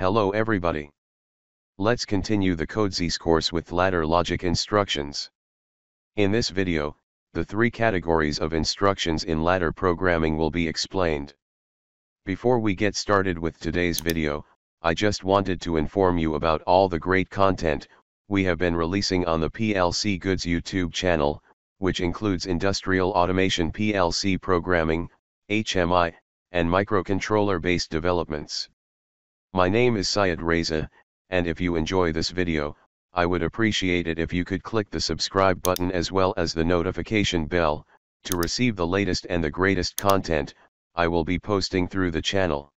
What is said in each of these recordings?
Hello everybody. Let's continue the CODESYS course with ladder logic instructions. In this video, the three categories of instructions in ladder programming will be explained. Before we get started with today's video, I just wanted to inform you about all the great content we have been releasing on the PLC Goods YouTube channel, which includes industrial automation PLC programming, HMI, and microcontroller-based developments. My name is Seyedreza, and if you enjoy this video, I would appreciate it if you could click the subscribe button as well as the notification bell, to receive the latest and the greatest content, I will be posting through the channel.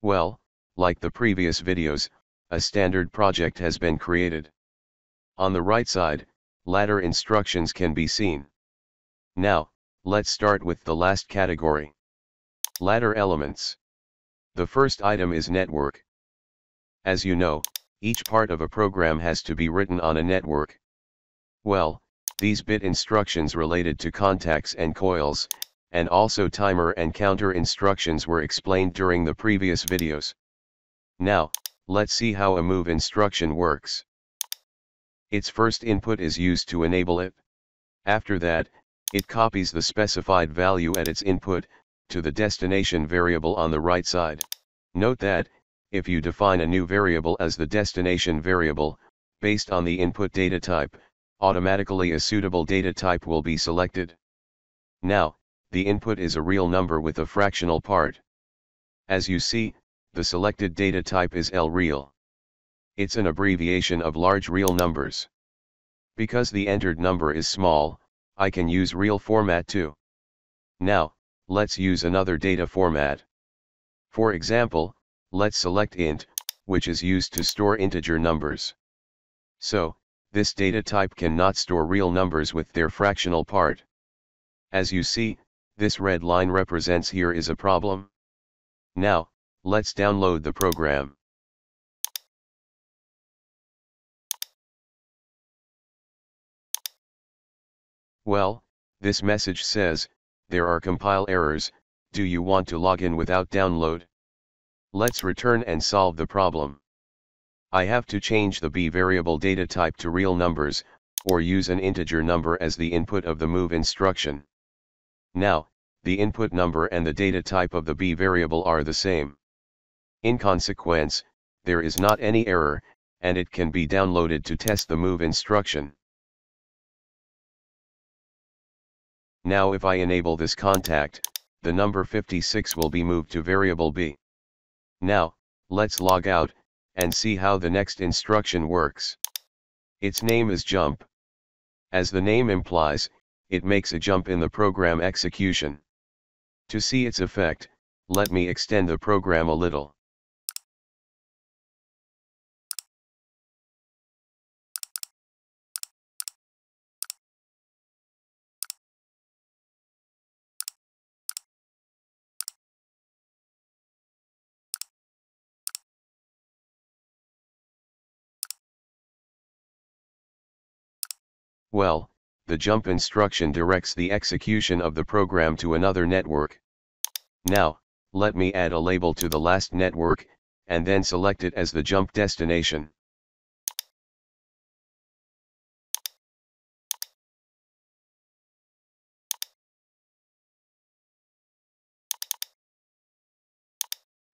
Well, like the previous videos, a standard project has been created. On the right side, ladder instructions can be seen. Now, let's start with the last category. Ladder elements. The first item is network. As you know, each part of a program has to be written on a network. Well, these bit instructions related to contacts and coils, and also timer and counter instructions were explained during the previous videos. Now, let's see how a move instruction works. Its first input is used to enable it. After that, it copies the specified value at its input, to the destination variable on the right side. Note that, if you define a new variable as the destination variable, based on the input data type, automatically a suitable data type will be selected. Now, the input is a real number with a fractional part. As you see, the selected data type is LReal. It's an abbreviation of large real numbers. Because the entered number is small, I can use real format too. Now, let's use another data format. For example, let's select int, which is used to store integer numbers. So, this data type cannot store real numbers with their fractional part. As you see, this red line represents here is a problem. Now, let's download the program. Well, this message says, there are compile errors, do you want to log in without download? Let's return and solve the problem. I have to change the b variable data type to real numbers, or use an integer number as the input of the move instruction. Now, the input number and the data type of the b variable are the same. In consequence, there is not any error, and it can be downloaded to test the move instruction. Now if I enable this contact, the number 56 will be moved to variable b. Now, let's log out, and see how the next instruction works. Its name is jump. As the name implies, it makes a jump in the program execution. To see its effect, let me extend the program a little. Well, the jump instruction directs the execution of the program to another network. Now, let me add a label to the last network, and then select it as the jump destination.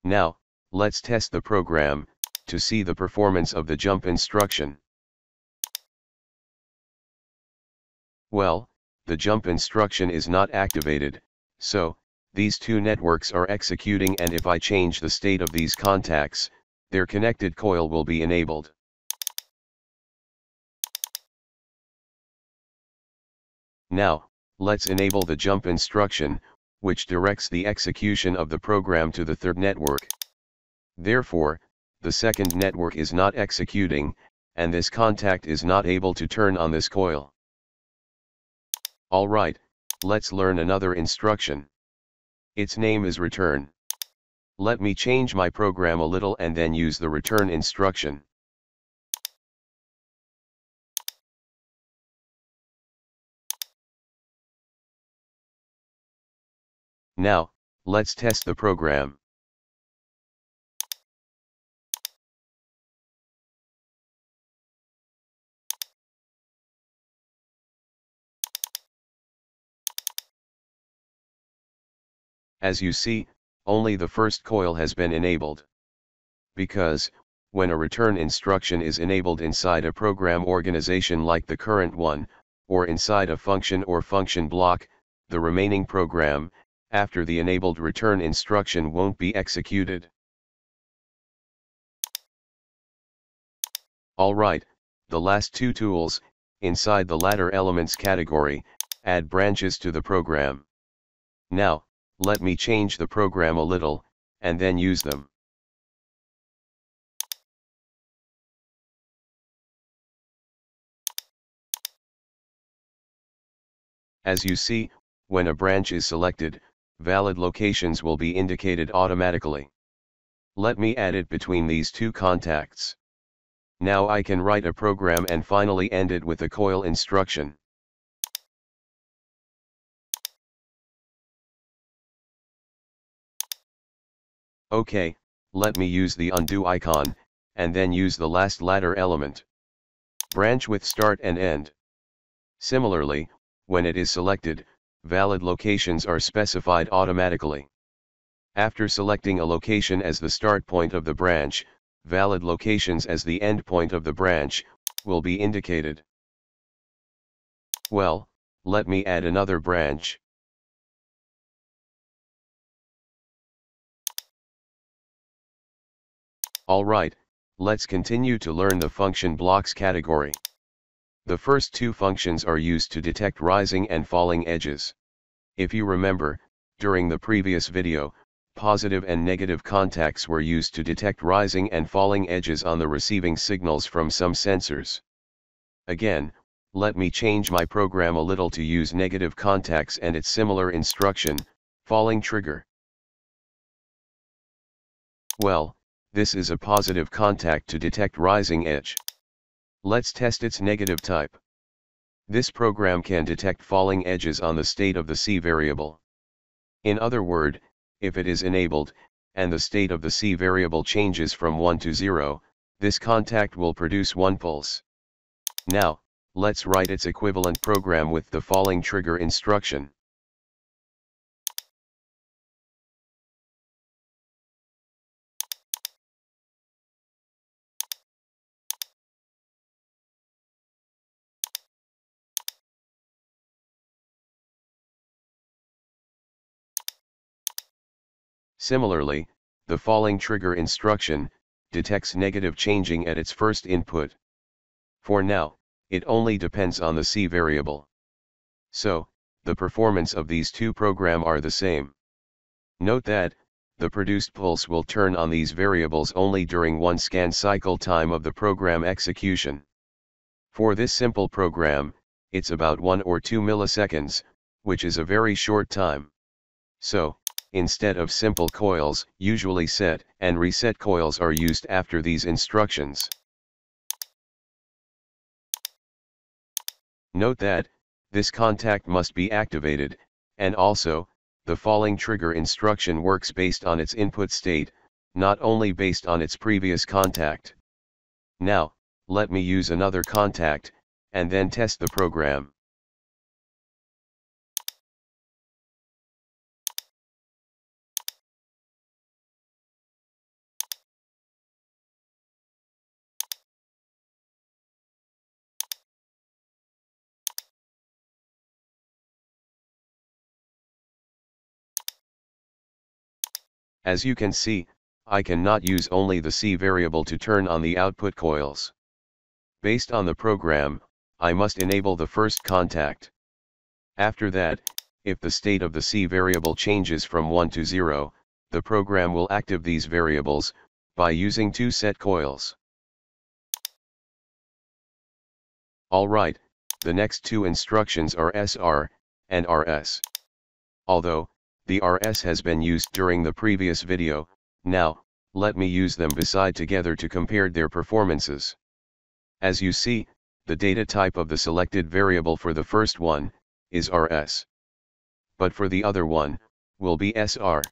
Now, let's test the program, to see the performance of the jump instruction. Well, the jump instruction is not activated, so, these two networks are executing and if I change the state of these contacts, their connected coil will be enabled. Now, let's enable the jump instruction, which directs the execution of the program to the third network. Therefore, the second network is not executing, and this contact is not able to turn on this coil. Alright, let's learn another instruction. Its name is return. Let me change my program a little and then use the return instruction. Now, let's test the program. As you see, only the first coil has been enabled. Because, when a return instruction is enabled inside a program organization like the current one, or inside a function or function block, the remaining program, after the enabled return instruction won't be executed. Alright, the last two tools, inside the ladder elements category, add branches to the program. Now, let me change the program a little, and then use them. As you see, when a branch is selected, valid locations will be indicated automatically. Let me add it between these two contacts. Now I can write a program and finally end it with a coil instruction. OK, let me use the undo icon, and then use the last ladder element. Branch with start and end. Similarly, when it is selected, valid locations are specified automatically. After selecting a location as the start point of the branch, valid locations as the end point of the branch, will be indicated. Well, let me add another branch. Alright, let's continue to learn the function blocks category. The first two functions are used to detect rising and falling edges. If you remember, during the previous video, positive and negative contacts were used to detect rising and falling edges on the receiving signals from some sensors. Again, let me change my program a little to use negative contacts and its similar instruction, falling trigger. Well, this is a positive contact to detect rising edge. Let's test its negative type. This program can detect falling edges on the state of the C variable. In other word, if it is enabled, and the state of the C variable changes from 1 to 0, this contact will produce one pulse. Now, let's write its equivalent program with the falling trigger instruction. Similarly, the falling trigger instruction, detects negative changing at its first input. For now, it only depends on the C variable. So, the performance of these two program are the same. Note that, the produced pulse will turn on these variables only during one scan cycle time of the program execution. For this simple program, it's about 1 or 2 milliseconds, which is a very short time. So, instead of simple coils, usually set and reset coils are used after these instructions. Note that, this contact must be activated, and also, the falling trigger instruction works based on its input state, not only based on its previous contact. Now, let me use another contact, and then test the program. As you can see, I cannot use only the C variable to turn on the output coils. Based on the program, I must enable the first contact. After that, if the state of the C variable changes from 1 to 0, the program will active these variables, by using two set coils. Alright, the next two instructions are SR, and RS. Although, the RS has been used during the previous video, now, let me use them beside together to compare their performances. As you see, the data type of the selected variable for the first one, is RS. But for the other one, will be SR.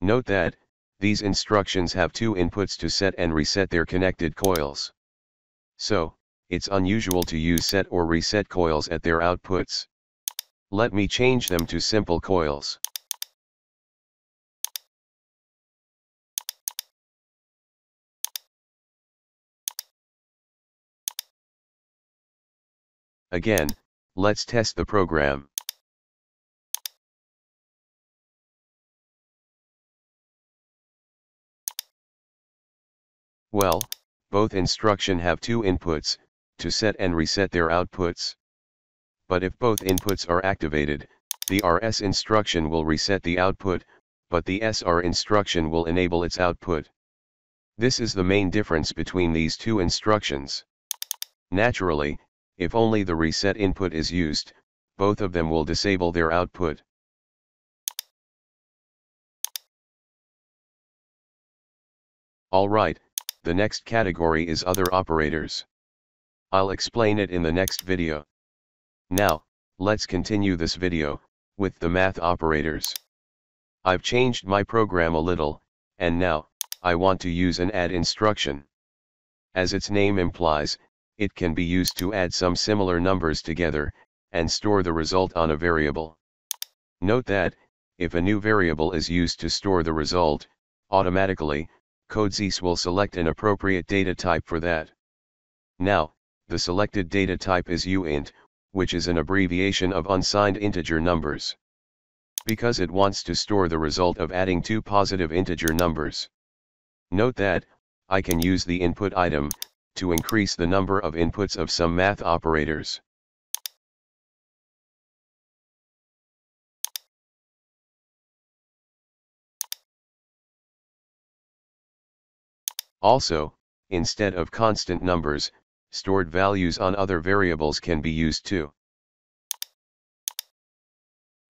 Note that, these instructions have two inputs to set and reset their connected coils. So, it's unusual to use set or reset coils at their outputs. Let me change them to simple coils. Again, let's test the program. Well, both instruction have two inputs, to set and reset their outputs. But if both inputs are activated, the RS instruction will reset the output, but the SR instruction will enable its output. This is the main difference between these two instructions. Naturally, if only the reset input is used, both of them will disable their output. Alright, the next category is other operators. I'll explain it in the next video. Now, let's continue this video, with the math operators. I've changed my program a little, and now, I want to use an add instruction. As its name implies, it can be used to add some similar numbers together, and store the result on a variable. Note that, if a new variable is used to store the result, automatically, CODESYS will select an appropriate data type for that. Now, the selected data type is uint, which is an abbreviation of unsigned integer numbers. Because it wants to store the result of adding two positive integer numbers. Note that, I can use the input item, to increase the number of inputs of some math operators. Also, instead of constant numbers, stored values on other variables can be used too.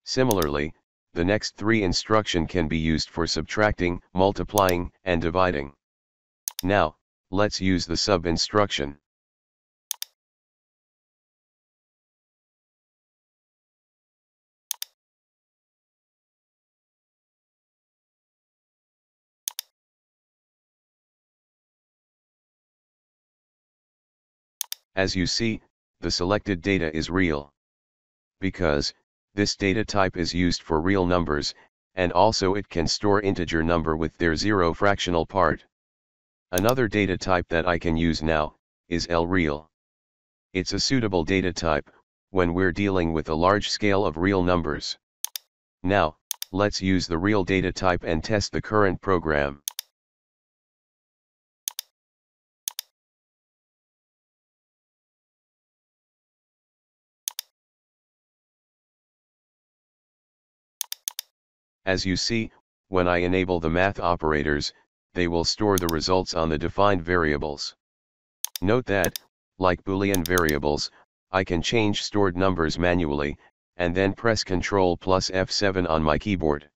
Similarly, the next three instruction can be used for subtracting, multiplying, and dividing. Now, let's use the sub instruction. As you see, the selected data is real. Because, this data type is used for real numbers, and also it can store integer number with their zero fractional part. Another data type that I can use now, is LReal. It's a suitable data type, when we're dealing with a large scale of real numbers. Now, let's use the real data type and test the current program. As you see, when I enable the math operators, they will store the results on the defined variables. Note that, like Boolean variables, I can change stored numbers manually, and then press Ctrl plus F7 on my keyboard.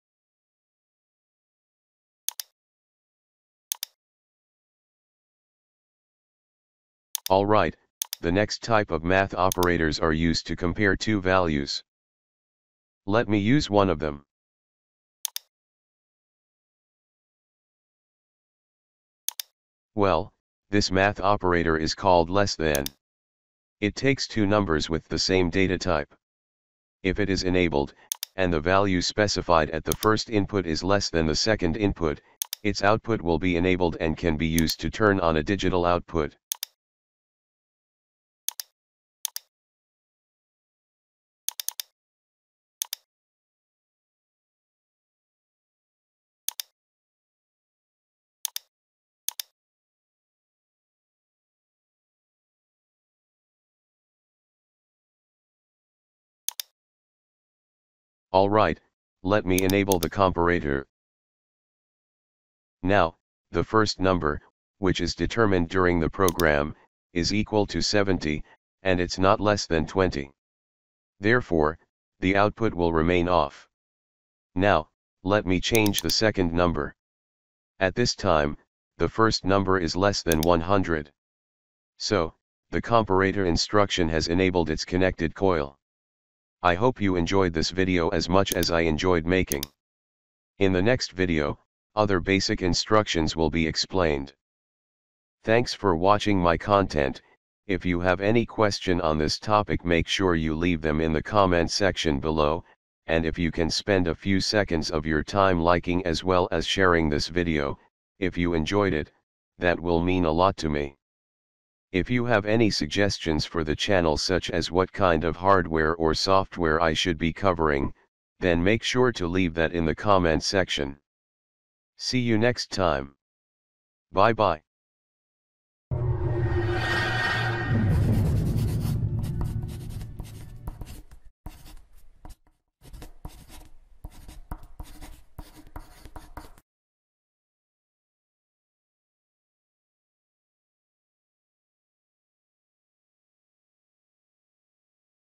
Alright, the next type of math operators are used to compare two values. Let me use one of them. Well, this math operator is called less than. It takes two numbers with the same data type. If it is enabled, and the value specified at the first input is less than the second input, its output will be enabled and can be used to turn on a digital output. Alright, let me enable the comparator. Now, the first number, which is determined during the program, is equal to 70, and it's not less than 20. Therefore, the output will remain off. Now, let me change the second number. At this time, the first number is less than 100. So, the comparator instruction has enabled its connected coil. I hope you enjoyed this video as much as I enjoyed making. In the next video, Other basic instructions will be explained. Thanks for watching my content, if you have any question on this topic make sure you leave them in the comment section below, and if you can spend a few seconds of your time liking as well as sharing this video, if you enjoyed it, that will mean a lot to me. If you have any suggestions for the channel such as what kind of hardware or software I should be covering, then make sure to leave that in the comment section. See you next time. Bye bye.